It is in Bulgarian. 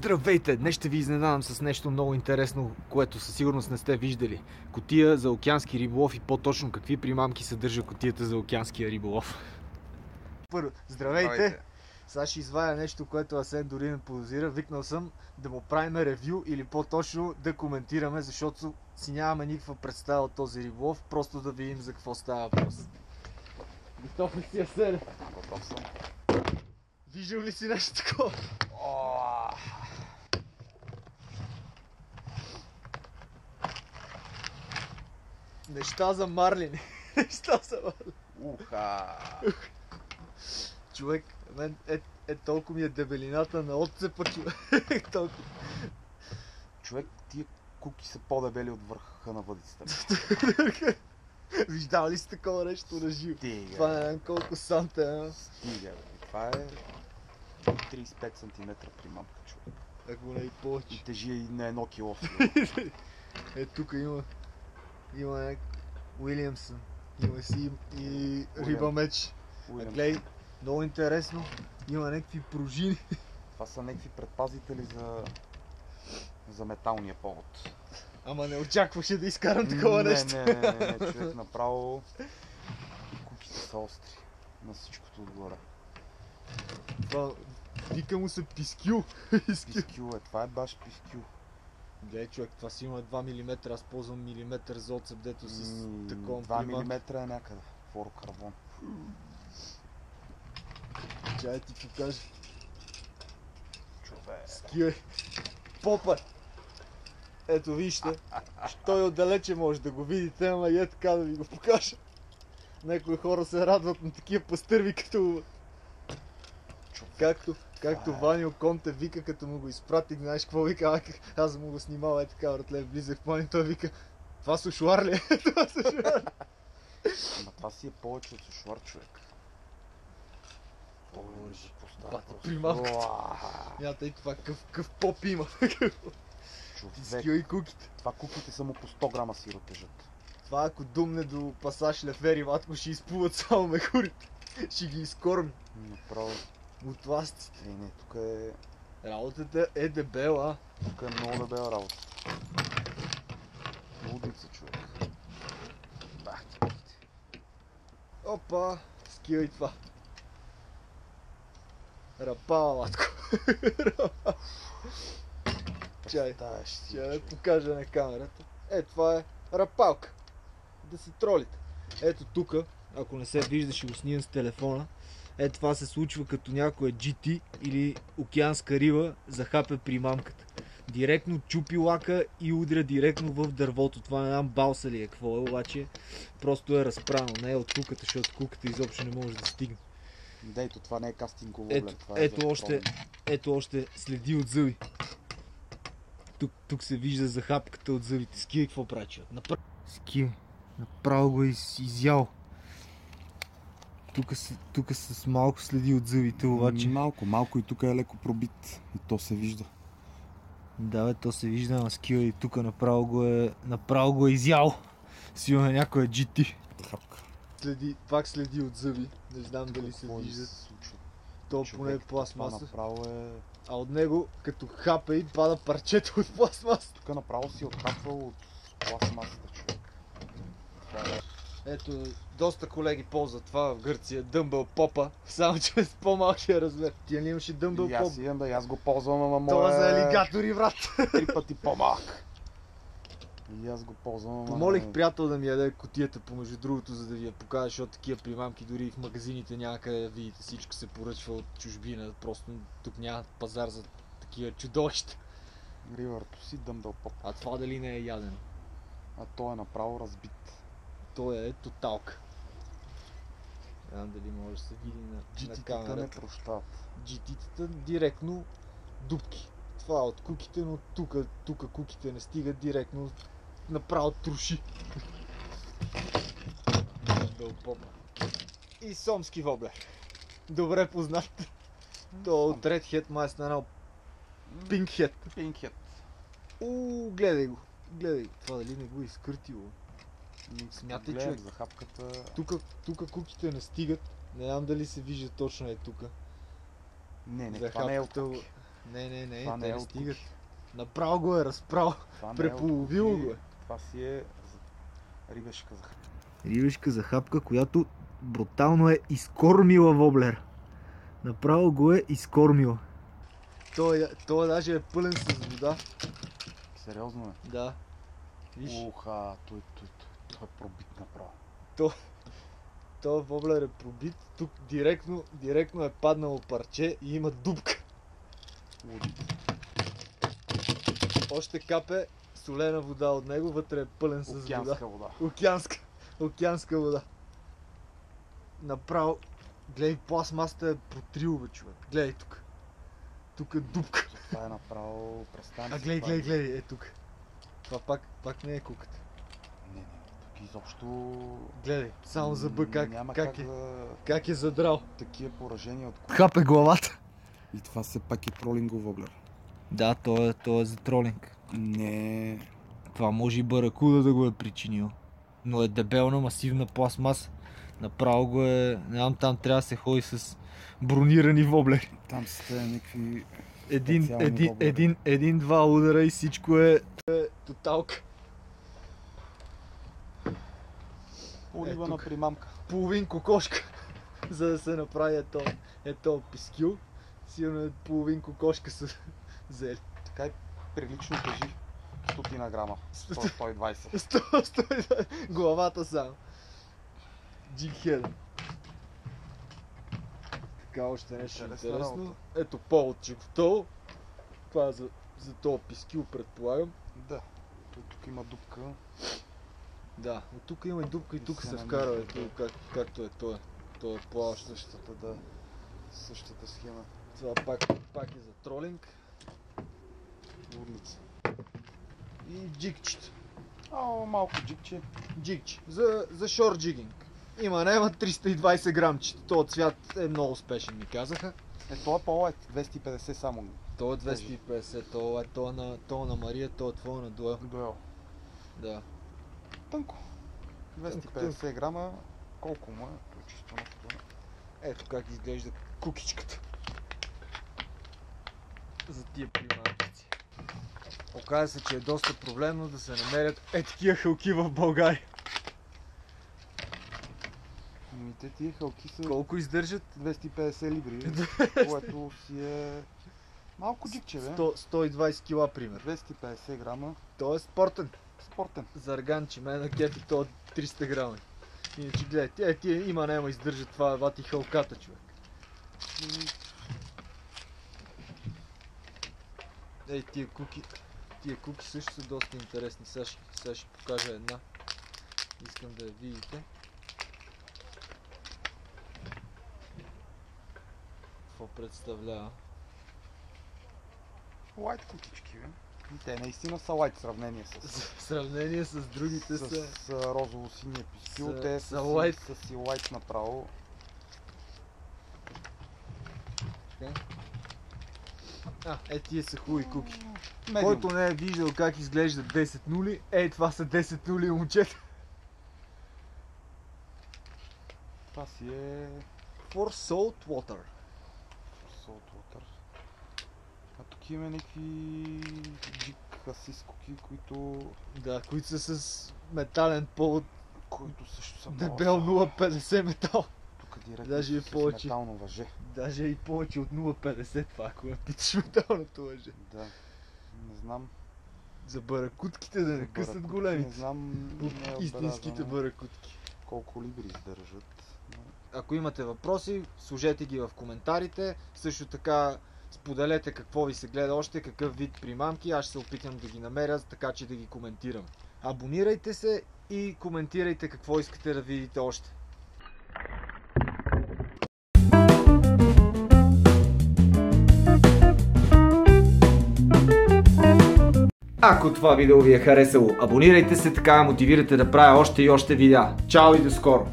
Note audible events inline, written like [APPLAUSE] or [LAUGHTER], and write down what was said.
Здравейте! Днес ще ви изненадам с нещо много интересно, което със сигурност не сте виждали. Котия за океански риболов и по-точно какви примамки съдържа котията за океанския риболов. Първо, здравейте! Здравейте. Сега ще извадя нещо, което Асен дори не подозира. Викнал съм да му правим ревю или по-точно да коментираме, защото си нямаме никаква представа от този риболов, просто да видим за какво става въпрос. Готов ли си, Асен? Готов съм. Виждал ли си нещо такова? Неща за марлини. [LAUGHS] Неща за марлини. Уха! [LAUGHS] Човек, мен е, е толкова ми е дебелината на отцепа, човек. [LAUGHS] толкова. Човек, тия куки са по-дебели от върха на въдицата. Виждал ли си такова нещо на живо? Стига, Това не знам колко санта е. стига. бе. Това е 35 см примамка, човек. Ако не и повече. И тежи и на едно кило. Е, тук има. Има. Уилямсън. Има си и, риба меч. Гледай, много интересно. Има някакви пружини. Това са някакви предпазители за, за металния повод. Ама не очакваше да изкарам такова не, нещо. Не, не, не, не, човек, направо куките са остри. На всичкото отгоре. Това, вика му се пискю. Пискю. Пискю е, това е баш пискю. Гледай човек, това си има 2 мм, аз ползвам милиметър за отцеп, дето с М, такова 2 примамка. мм е някъде. Флорокарбон. Чай ти покажа. Човек. Ские. Попа. Ето вижте. Той отдалече може да го видите, ама е така да ви го покажа. Някои хора се радват на такива пастърви като... Както, както. Ванио Конте вика, като му го изпратих, знаеш какво вика, аз му го снимал, е така, братле, влизах в плани, той вика, това сушуар ли е? [LAUGHS] това сушуар. Ама това си е повече от сушуар, човек. Постава бате, просто. примамката. Уа, Мята и това, къв, къв поп има. Човек. И куките. Това куките само по 100 грама сиро тежат. Това ако думне до пасаж Лефери, матко ще изплуват само мехурите. Ще ги изкорми Направо. От ластиците. Е, не, тук е, Работата е дебела. тук е много дебела работа. Лудница, човек. Бах, ти. Опа, скил и това. Рапала, матко. [LAUGHS] Чай. Си, Ще човек. покажа на камерата. Е, това е рапалка. Да се тролите. Ето тук, ако не се вижда, ще го снимам с телефона. Е, това се случва като някоя GT или океанска риба захапе при мамката. Директно чупи лака и удря директно в дървото. Това не знам балса ли е, какво е, обаче просто е разпрано. Не е от куката, защото куката изобщо не може да стигне. Дейто, това не е кастингово, Ето- е ето още-. Ето още следи от зъби. Тук, тук се вижда захапката от зъбите. Ски какво прави човек? Направо... Ски. Направо го из, изял. Тук, с, тук с малко следи от зъбите, обаче. Малко, малко и тук е леко пробит. И то се вижда. Да, бе, то се вижда на скила и тук направо го е, направо го е изял. Сигурно е някоя GT. Хапка. Следи, пак следи от зъби. Не знам дали се виждат. То Човек, поне е пластмаса. направо е... А от него, като хапе и пада парчето от пластмаса. Тук направо си отхапвал от пластмасата, човек. Това е... Ето, доста колеги ползват това в Гърция. Дъмбъл попа, само че с по-малкия размер. Ти ли имаш и дъмбъл поп? аз имам да аз го ползвам, ама Това моя за е алигатори, брат. три пъти по-малък. И аз го ползвам, ама... Помолих приятел да ми яде котията, помежду другото, за да ви я покажа, защото такива примамки дори и в магазините няма къде да видите. Всичко се поръчва от чужбина. Просто тук няма пазар за такива чудовища. Ривърто си дъмбъл поп. А това дали не е яден? А той е направо разбит. Той е тоталка. Не знам дали може да се види на, на GT-тата не камерата. прощават. GT-тата директно дупки. Това е от куките, но тук, тук куките не стигат директно. Направо труши. И сомски воблер. Добре познат. То е от Red Head май е станал Pink Head. Пинкет. Уу, гледай го. Гледай го. Това дали не го е изкъртило. Смятай, Гледам човек. за хапката. Тук, тук куките не стигат. Не знам дали се вижда точно е тук. Не, не, За това не е хапката. Не, не, не, Това не те е не стигат. Направо го е разправо. Не е Преполовило куки, го е. Това си е рибешка за Рибешка за хапка, която брутално е изкормила воблер. Направо го е изкормила. Той, е- той даже е пълен с вода. Сериозно е. Да. Виж, Уха, той, той, той, е пробит направо. този воблер е пробит. Тук директно, директно е паднало парче и има дупка. Луди. Още капе солена вода от него, вътре е пълен с вода. Океанска вода. Океанска. Океанска вода. Направо. Гледай, пластмасата е протрил, бе, човек. Гледай тук. Тук е дупка. Това е направо... Представям А гледай, това е- гледай, гледай, е тук. Това пак, пак не е куката. Изобщо... Гледай, само зъба как, Няма как, как, е, да... как е задрал. Такива поражения от. Хапе главата. И това все пак е тролингов воблер. Да, то е, то е за тролинг. Не... Това може и баракуда да го е причинил. Но е дебелна, масивна пластмаса. Направо го е... Не знам, там трябва да се ходи с бронирани воблери. Там сте някакви... Един, един, един, един, два удара и всичко е, е тоталка. Поливана тук. примамка. Половин кокошка, [LAUGHS] за да се направи ето, ето пискил. Сигурно е половин кокошка са [LAUGHS] взели. Така и прилично тежи. Стотина грама. 100-120. 100, 100, главата само. Джигхед. Така още нещо интересно. работа. Ето поводче готово. Това е за, за този пискил, предполагам. Да. Тук има дупка. Да, от тук има и дупка и тук се вкара, тук. ето как, както е той. Той е плаващ. Същата, да. Същата схема. Това пак, пак е за тролинг. Лудница. И джигчето. О, малко джикче. Джигче. За, за шорт джигинг. Има, няма 320 грамчета. Този цвят е много успешен, ми казаха. Е, това е по-лайт. 250 само. То е 250, то е то на, то на Мария, то е твоя на дуел. Дуел. Да. Тънко. 250 грама. Колко му е? Чисто на. Ето как изглежда кукичката. За тия приманкици. Оказва се, че е доста проблемно да се намерят е такива хълки в България. Ами те тия халки са Колко издържат? 250 либри, [LAUGHS] което си е малко джикче, бе. 100, 120 кила, пример. 250 грама. Той е спортен. Спортен. Зарганче, мен на кефи то 300 грама. Иначе гледай, тия, тия има няма издържат това вати хълката, човек. Ей, тия куки, тия куки също са доста интересни. Сега ще, сега ще покажа една. Искам да я видите. Какво представлява? лайт кутички, бе. Те наистина са лайт в сравнение с, В сравнение с другите с, са... с розово-синия пискил. са- те са са, лайт. са си лайт направо. А, е тия са хубави куки. Медиум. Който не е виждал как изглежда 10 нули, е това са 10 нули момчета. Това си е For salt water. Saltwater. А тук има някакви джик асис куки, които, Да, които са с метален повод, които също са дебел са. 0,50 метал. Тук директно Даже и повече. метално въже. Даже и повече от 0,50 това, ако ме питаш металното лъже. Да. Не знам. За баракутките да не късат големите. Не знам. не е истинските баракутки. Колко либри издържат. Ако имате въпроси, сложете ги в коментарите. Също така споделете какво ви се гледа още, какъв вид примамки. Аз ще се опитам да ги намеря, така че да ги коментирам. Абонирайте се и коментирайте какво искате да видите още. Ако това видео ви е харесало, абонирайте се, така мотивирате да правя още и още видеа. Чао и до скоро!